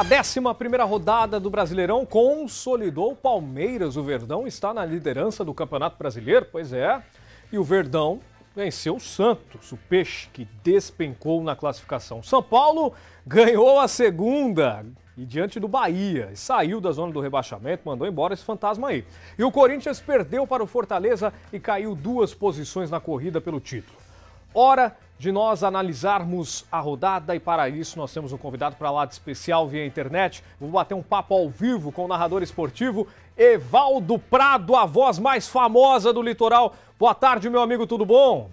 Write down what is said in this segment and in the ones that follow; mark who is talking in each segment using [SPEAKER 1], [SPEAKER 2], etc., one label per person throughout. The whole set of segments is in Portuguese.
[SPEAKER 1] a 11 rodada do Brasileirão consolidou o Palmeiras. O Verdão está na liderança do Campeonato Brasileiro, pois é. E o Verdão venceu o Santos, o Peixe, que despencou na classificação. São Paulo ganhou a segunda e diante do Bahia. Saiu da zona do rebaixamento, mandou embora esse fantasma aí. E o Corinthians perdeu para o Fortaleza e caiu duas posições na corrida pelo título. Hora de nós analisarmos a rodada e para isso nós temos um convidado para lá de especial via internet. Vou bater um papo ao vivo com o narrador esportivo Evaldo Prado, a voz mais famosa do litoral. Boa tarde, meu amigo, tudo bom?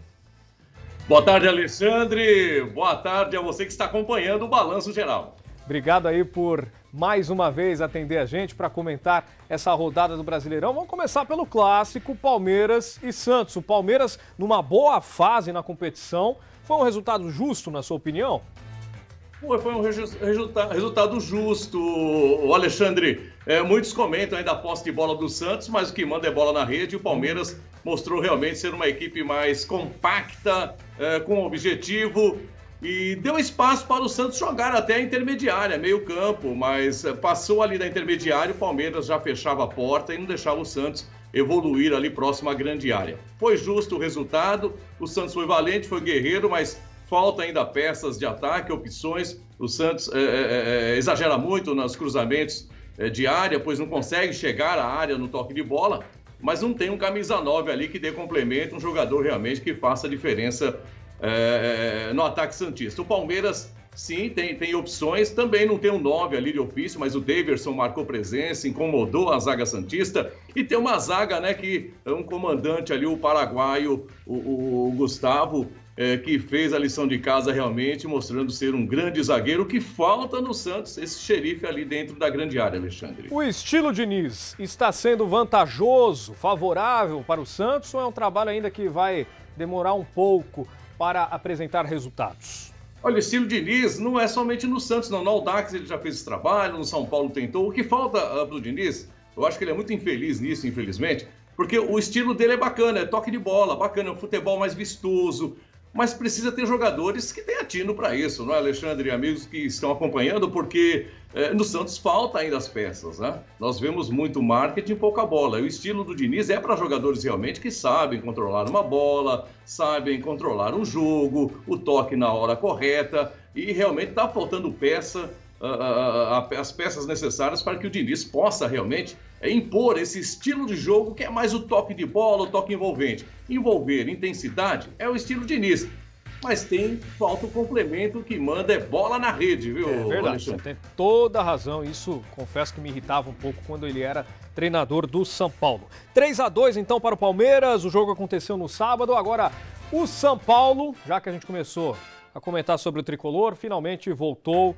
[SPEAKER 2] Boa tarde, Alexandre. Boa tarde a você que está acompanhando o Balanço Geral.
[SPEAKER 1] Obrigado aí por mais uma vez atender a gente para comentar essa rodada do Brasileirão. Vamos começar pelo clássico Palmeiras e Santos. O Palmeiras numa boa fase na competição. Foi um resultado justo, na sua opinião?
[SPEAKER 2] Foi um resulta resultado justo, o Alexandre. É, muitos comentam ainda a posse de bola do Santos, mas o que manda é bola na rede. O Palmeiras mostrou realmente ser uma equipe mais compacta, é, com objetivo e deu espaço para o Santos jogar até a intermediária, meio campo, mas eh, passou ali da intermediária, o Palmeiras já fechava a porta e não deixava o Santos evoluir ali próximo à grande área. Foi justo o resultado, o Santos foi valente, foi guerreiro, mas falta ainda peças de ataque, opções. O Santos é, é, exagera muito nos cruzamentos de área, pois não consegue chegar à área no toque de bola, mas não tem um camisa 9 ali que dê complemento, um jogador realmente que faça diferença é, no ataque Santista. O Palmeiras, sim, tem, tem opções, também não tem um 9 ali de ofício, mas o Daverson marcou presença, incomodou a zaga Santista. E tem uma zaga, né, que é um comandante ali, o paraguaio, o, o Gustavo, é, que fez a lição de casa realmente, mostrando ser um grande zagueiro. Que falta no Santos, esse xerife ali dentro da grande área, Alexandre.
[SPEAKER 1] O estilo Diniz está sendo vantajoso, favorável para o Santos ou é um trabalho ainda que vai demorar um pouco para apresentar resultados?
[SPEAKER 2] Olha, o estilo Diniz não é somente no Santos, não. No Aldax ele já fez esse trabalho, no São Paulo tentou. O que falta uh, ah, para o Diniz, eu acho que ele é muito infeliz nisso, infelizmente, porque o estilo dele é bacana, é toque de bola, bacana, é um futebol mais vistoso, mas precisa ter jogadores que tenham tino para isso, não é, Alexandre e amigos que estão acompanhando, porque é, no Santos falta ainda as peças, né? Nós vemos muito marketing e pouca bola. O estilo do Diniz é para jogadores realmente que sabem controlar uma bola, sabem controlar um jogo, o toque na hora correta, e realmente está faltando peça as peças necessárias para que o Diniz possa realmente é, impor esse estilo de jogo que é mais o toque de bola, o toque envolvente. Envolver intensidade é o estilo Diniz. Mas tem, falta o complemento que manda é bola na rede, viu?
[SPEAKER 1] É verdade, você tem toda a razão. Isso confesso que me irritava um pouco quando ele era treinador do São Paulo. 3 a 2 então para o Palmeiras. O jogo aconteceu no sábado. Agora o São Paulo, já que a gente começou a comentar sobre o tricolor, finalmente voltou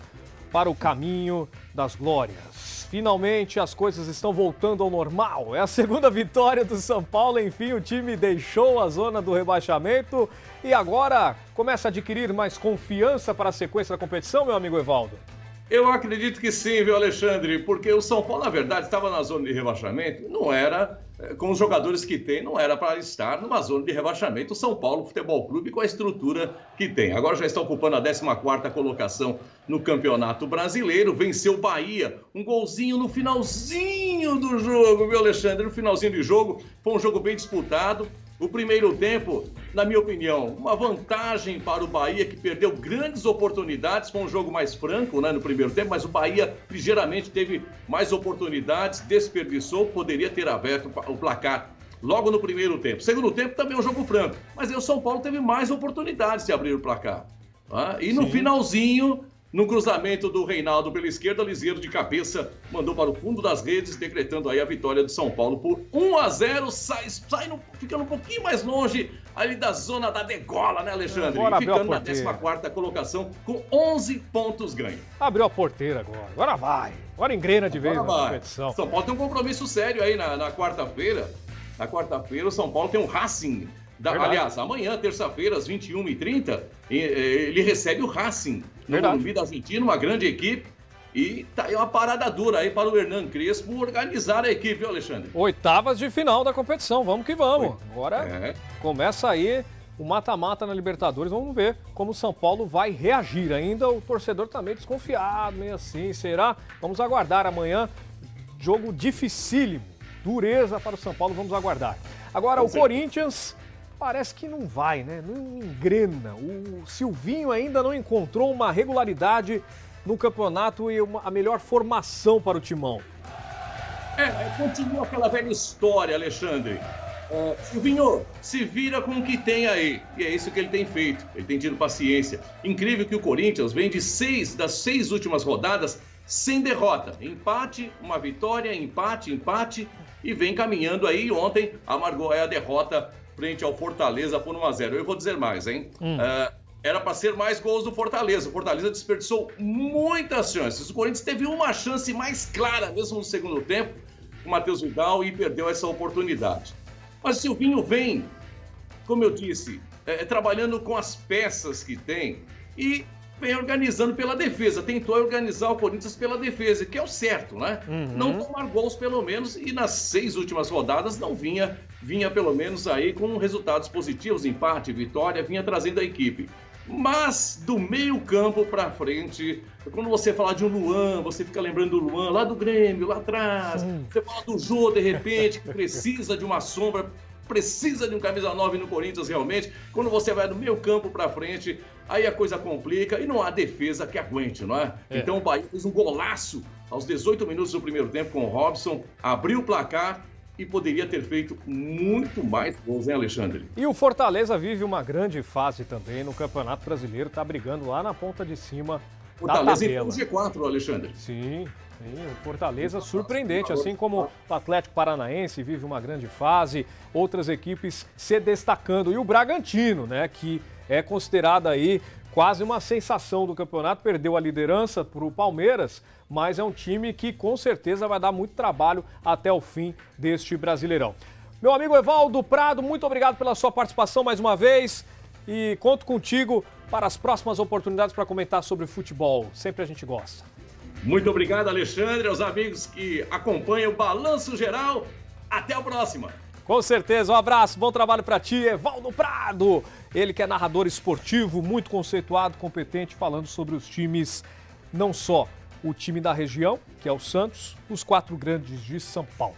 [SPEAKER 1] para o caminho das glórias. Finalmente as coisas estão voltando ao normal. É a segunda vitória do São Paulo. Enfim, o time deixou a zona do rebaixamento e agora começa a adquirir mais confiança para a sequência da competição, meu amigo Evaldo.
[SPEAKER 2] Eu acredito que sim, viu, Alexandre? Porque o São Paulo, na verdade, estava na zona de rebaixamento, não era, eh, com os jogadores que tem, não era para estar numa zona de rebaixamento. O São Paulo Futebol Clube com a estrutura que tem. Agora já está ocupando a 14 colocação no Campeonato Brasileiro, venceu o Bahia, um golzinho no finalzinho do jogo, viu, Alexandre? No finalzinho do jogo, foi um jogo bem disputado. O primeiro tempo, na minha opinião, uma vantagem para o Bahia, que perdeu grandes oportunidades. Foi um jogo mais franco né, no primeiro tempo, mas o Bahia ligeiramente teve mais oportunidades, desperdiçou, poderia ter aberto o placar logo no primeiro tempo. Segundo tempo, também um jogo franco, mas aí o São Paulo teve mais oportunidades de abrir o placar. Tá? E no Sim. finalzinho, no cruzamento do Reinaldo pela esquerda, Liseiro de cabeça mandou para o fundo das redes, decretando aí a vitória do São Paulo por 1 a 0 sai, sai no, ficando um pouquinho mais longe ali da zona da degola, né, Alexandre? Agora ficando na 14 colocação com 11 pontos ganhos.
[SPEAKER 1] Abriu a porteira agora, agora vai. Agora engrena de vez agora na competição.
[SPEAKER 2] São Paulo tem um compromisso sério aí na, na quarta-feira. Na quarta-feira, o São Paulo tem um Racing da, aliás, amanhã, terça-feira, às 21h30, ele recebe o Racing no Morumbi da Argentina, uma grande equipe. E tá aí uma parada dura aí para o Hernan Crespo organizar a equipe, viu, Alexandre?
[SPEAKER 1] Oitavas de final da competição, vamos que vamos. Agora é. começa aí o mata-mata na Libertadores. Vamos ver como o São Paulo vai reagir. Ainda o torcedor está meio desconfiado, meio assim. Será? Vamos aguardar amanhã. Jogo dificílimo. Dureza para o São Paulo, vamos aguardar. Agora, o Corinthians parece que não vai, né? Não engrena. O Silvinho ainda não encontrou uma regularidade no campeonato e uma, a melhor formação para o timão.
[SPEAKER 2] É, continua aquela velha história, Alexandre. É, Silvinho, se vira com o que tem aí. E é isso que ele tem feito. Ele tem tido paciência. Incrível que o Corinthians vem de seis das seis últimas rodadas sem derrota. Empate, uma vitória, empate, empate. E vem caminhando aí. Ontem amargou a derrota frente ao Fortaleza por 1x0. Eu vou dizer mais, hein? Hum. Uh, era para ser mais gols do Fortaleza. O Fortaleza desperdiçou muitas chances. O Corinthians teve uma chance mais clara, mesmo no segundo tempo, com o Matheus Vidal, e perdeu essa oportunidade. Mas o Silvinho vem, como eu disse, é, trabalhando com as peças que tem e vem organizando pela defesa. Tentou organizar o Corinthians pela defesa, que é o certo, né? Uhum. Não tomar gols, pelo menos, e nas seis últimas rodadas não vinha, vinha pelo menos aí com resultados positivos, empate, vitória, vinha trazendo a equipe. Mas do meio campo para frente, quando você fala de um Luan, você fica lembrando do Luan lá do Grêmio, lá atrás. Sim. Você fala do Jô, de repente, que precisa de uma sombra, precisa de um camisa 9 no Corinthians realmente. Quando você vai do meio campo para frente, aí a coisa complica e não há defesa que aguente, não é? é? Então o Bahia fez um golaço aos 18 minutos do primeiro tempo com o Robson, abriu o placar e poderia ter feito muito mais gols, hein, Alexandre?
[SPEAKER 1] E o Fortaleza vive uma grande fase também no Campeonato Brasileiro, está brigando lá na ponta de cima Fortaleza da tabela.
[SPEAKER 2] Fortaleza G4, Alexandre.
[SPEAKER 1] Sim, sim, o Fortaleza surpreendente, assim como o Atlético Paranaense vive uma grande fase, outras equipes se destacando. E o Bragantino, né, que é considerado aí quase uma sensação do campeonato, perdeu a liderança para o Palmeiras, mas é um time que com certeza vai dar muito trabalho até o fim deste Brasileirão. Meu amigo Evaldo Prado, muito obrigado pela sua participação mais uma vez e conto contigo para as próximas oportunidades para comentar sobre futebol. Sempre a gente gosta.
[SPEAKER 2] Muito obrigado, Alexandre, aos amigos que acompanham o Balanço Geral. Até a próxima.
[SPEAKER 1] Com certeza, um abraço, bom trabalho para ti, Evaldo Prado. Ele que é narrador esportivo, muito conceituado, competente, falando sobre os times, não só o time da região, que é o Santos, os quatro grandes de São Paulo.